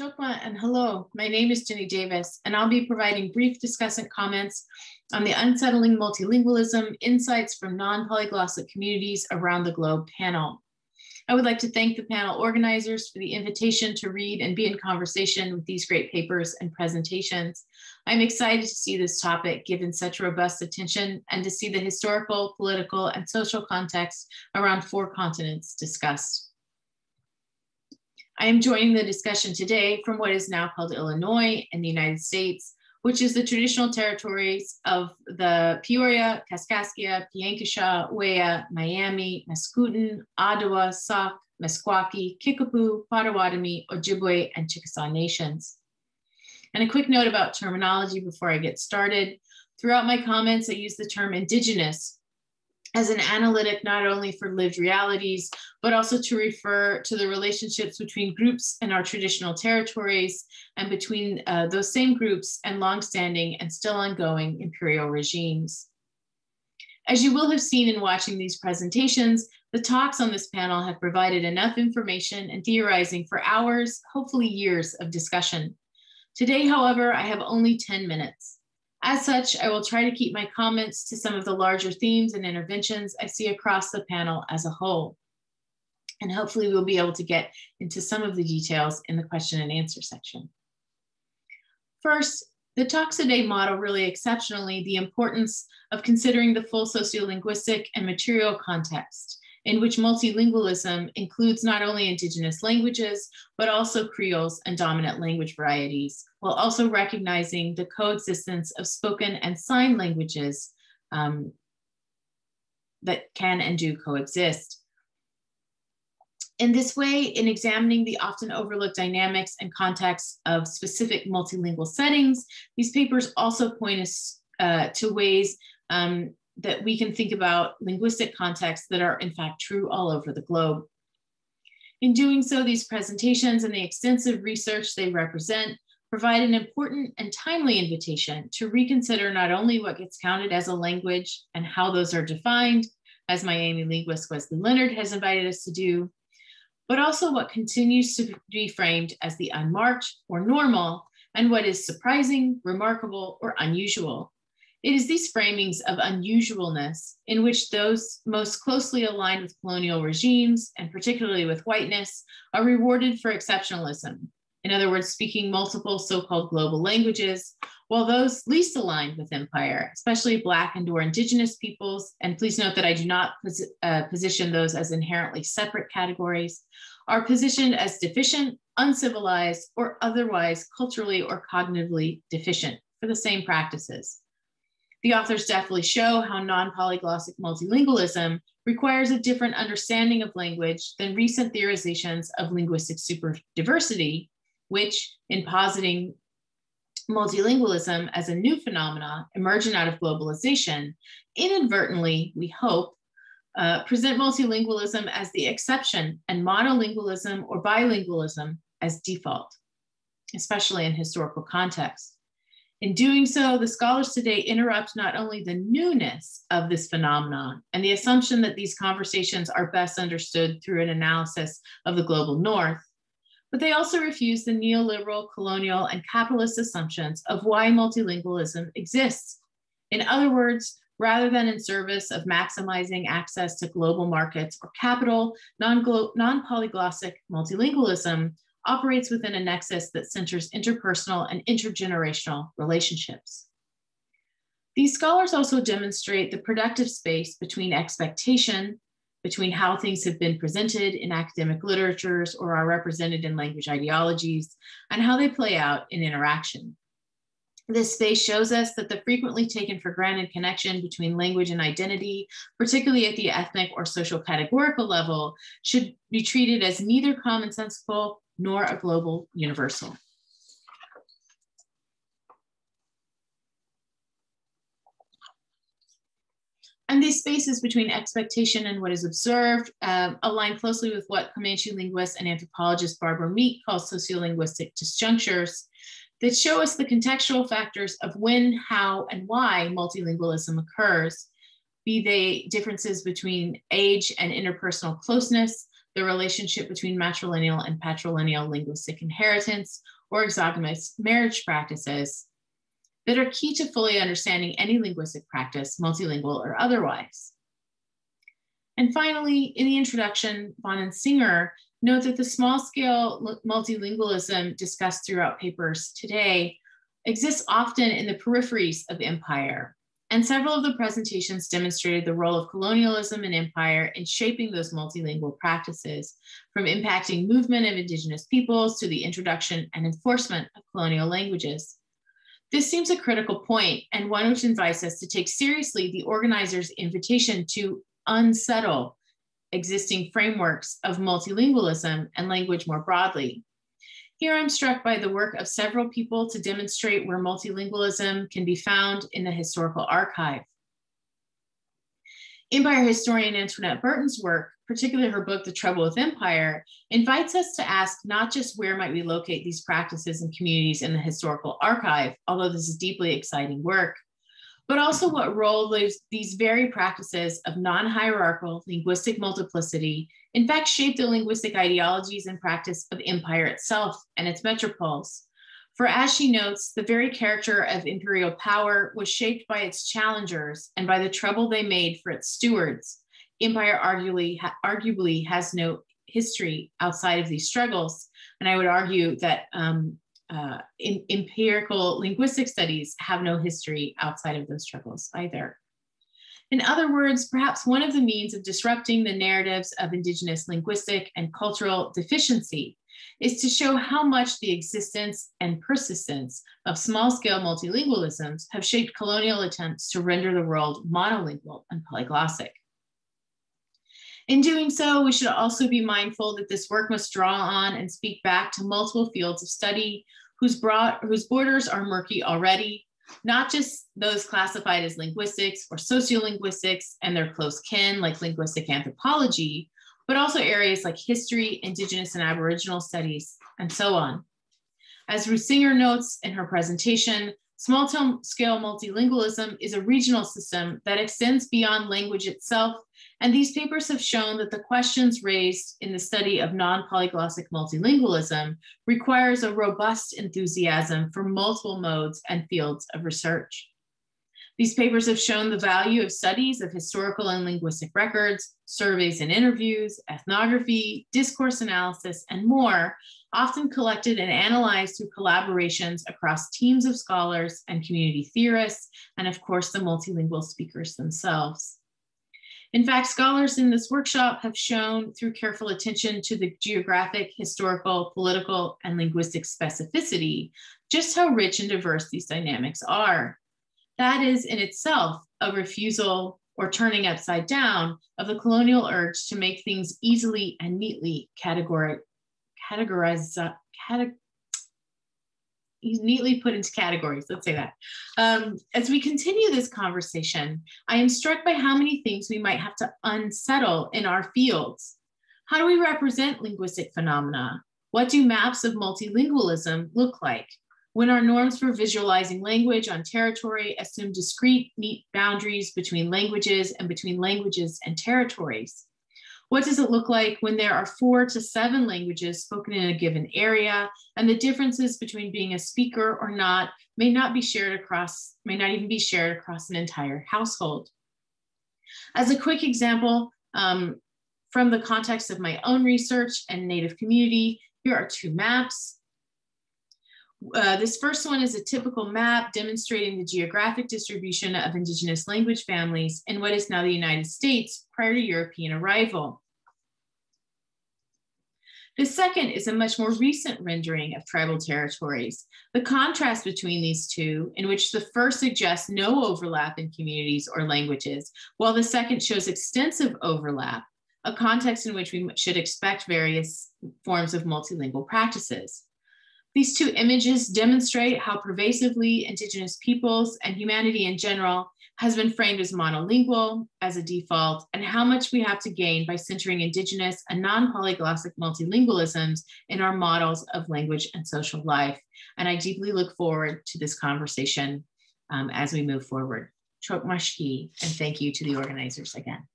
Chokma and hello, my name is Jenny Davis, and I'll be providing brief discussant comments on the Unsettling Multilingualism Insights from Non-Polyglossic Communities Around the Globe panel. I would like to thank the panel organizers for the invitation to read and be in conversation with these great papers and presentations. I'm excited to see this topic given such robust attention and to see the historical, political, and social context around four continents discussed. I am joining the discussion today from what is now called Illinois in the United States, which is the traditional territories of the Peoria, Kaskaskia, Piankeshaw, Wea, Miami, Mascouten, Ottawa, Sauk, Meskwaki, Kickapoo, Potawatomi, Ojibwe, and Chickasaw nations. And a quick note about terminology before I get started. Throughout my comments, I use the term indigenous as an analytic not only for lived realities, but also to refer to the relationships between groups in our traditional territories and between uh, those same groups and longstanding and still ongoing imperial regimes. As you will have seen in watching these presentations, the talks on this panel have provided enough information and theorizing for hours, hopefully years of discussion. Today, however, I have only 10 minutes. As such, I will try to keep my comments to some of the larger themes and interventions I see across the panel as a whole. And hopefully we'll be able to get into some of the details in the question and answer section. First, the talks today model really exceptionally the importance of considering the full sociolinguistic and material context in which multilingualism includes not only indigenous languages, but also creoles and dominant language varieties, while also recognizing the coexistence of spoken and sign languages um, that can and do coexist. In this way, in examining the often overlooked dynamics and context of specific multilingual settings, these papers also point us uh, to ways um, that we can think about linguistic contexts that are in fact true all over the globe. In doing so, these presentations and the extensive research they represent provide an important and timely invitation to reconsider not only what gets counted as a language and how those are defined, as Miami linguist Wesley Leonard has invited us to do, but also what continues to be framed as the unmarked or normal and what is surprising, remarkable, or unusual. It is these framings of unusualness in which those most closely aligned with colonial regimes, and particularly with whiteness, are rewarded for exceptionalism. In other words, speaking multiple so called global languages, while those least aligned with empire, especially Black and or Indigenous peoples, and please note that I do not pos uh, position those as inherently separate categories, are positioned as deficient, uncivilized, or otherwise culturally or cognitively deficient for the same practices. The authors definitely show how non-polyglossic multilingualism requires a different understanding of language than recent theorizations of linguistic superdiversity, which in positing multilingualism as a new phenomenon emerging out of globalization, inadvertently, we hope, uh, present multilingualism as the exception and monolingualism or bilingualism as default, especially in historical context. In doing so, the scholars today interrupt not only the newness of this phenomenon and the assumption that these conversations are best understood through an analysis of the global north, but they also refuse the neoliberal, colonial, and capitalist assumptions of why multilingualism exists. In other words, rather than in service of maximizing access to global markets or capital, non-polyglossic multilingualism operates within a nexus that centers interpersonal and intergenerational relationships. These scholars also demonstrate the productive space between expectation, between how things have been presented in academic literatures or are represented in language ideologies, and how they play out in interaction. This space shows us that the frequently taken for granted connection between language and identity, particularly at the ethnic or social categorical level, should be treated as neither commonsensical nor a global universal. And these spaces between expectation and what is observed um, align closely with what Comanche linguist and anthropologist Barbara Meek calls sociolinguistic disjunctures that show us the contextual factors of when, how, and why multilingualism occurs, be they differences between age and interpersonal closeness, the relationship between matrilineal and patrilineal linguistic inheritance or exogamous marriage practices that are key to fully understanding any linguistic practice, multilingual or otherwise. And finally, in the introduction, Vaughan and Singer note that the small scale multilingualism discussed throughout papers today exists often in the peripheries of empire. And several of the presentations demonstrated the role of colonialism and empire in shaping those multilingual practices, from impacting movement of indigenous peoples to the introduction and enforcement of colonial languages. This seems a critical point and one which invites us to take seriously the organizers' invitation to unsettle existing frameworks of multilingualism and language more broadly. Here I'm struck by the work of several people to demonstrate where multilingualism can be found in the historical archive. Empire historian Antoinette Burton's work, particularly her book, The Trouble with Empire, invites us to ask not just where might we locate these practices and communities in the historical archive, although this is deeply exciting work, but also what role these very practices of non-hierarchical linguistic multiplicity in fact shape the linguistic ideologies and practice of empire itself and its metropoles. For as she notes, the very character of imperial power was shaped by its challengers and by the trouble they made for its stewards. Empire arguably, arguably has no history outside of these struggles. And I would argue that um, uh, in, empirical linguistic studies have no history outside of those struggles either. In other words, perhaps one of the means of disrupting the narratives of Indigenous linguistic and cultural deficiency is to show how much the existence and persistence of small scale multilingualisms have shaped colonial attempts to render the world monolingual and polyglossic. In doing so, we should also be mindful that this work must draw on and speak back to multiple fields of study whose, broad, whose borders are murky already, not just those classified as linguistics or sociolinguistics and their close kin like linguistic anthropology, but also areas like history, indigenous and aboriginal studies, and so on. As Ruth Singer notes in her presentation, Small scale multilingualism is a regional system that extends beyond language itself, and these papers have shown that the questions raised in the study of non-polyglossic multilingualism requires a robust enthusiasm for multiple modes and fields of research. These papers have shown the value of studies of historical and linguistic records, surveys and interviews, ethnography, discourse analysis, and more often collected and analyzed through collaborations across teams of scholars and community theorists, and of course, the multilingual speakers themselves. In fact, scholars in this workshop have shown through careful attention to the geographic, historical, political, and linguistic specificity just how rich and diverse these dynamics are. That is in itself a refusal or turning upside down of the colonial urge to make things easily and neatly categorize, categ he's neatly put into categories. Let's say that. Um, as we continue this conversation, I am struck by how many things we might have to unsettle in our fields. How do we represent linguistic phenomena? What do maps of multilingualism look like? When our norms for visualizing language on territory assume discrete, neat boundaries between languages and between languages and territories? What does it look like when there are four to seven languages spoken in a given area and the differences between being a speaker or not may not be shared across, may not even be shared across an entire household. As a quick example, um, from the context of my own research and Native community, here are two maps. Uh, this first one is a typical map demonstrating the geographic distribution of indigenous language families in what is now the United States prior to European arrival. The second is a much more recent rendering of tribal territories. The contrast between these two, in which the first suggests no overlap in communities or languages, while the second shows extensive overlap, a context in which we should expect various forms of multilingual practices. These two images demonstrate how pervasively Indigenous peoples and humanity in general has been framed as monolingual as a default, and how much we have to gain by centering Indigenous and non-polyglossic multilingualisms in our models of language and social life. And I deeply look forward to this conversation um, as we move forward. Chok Mashki, and thank you to the organizers again.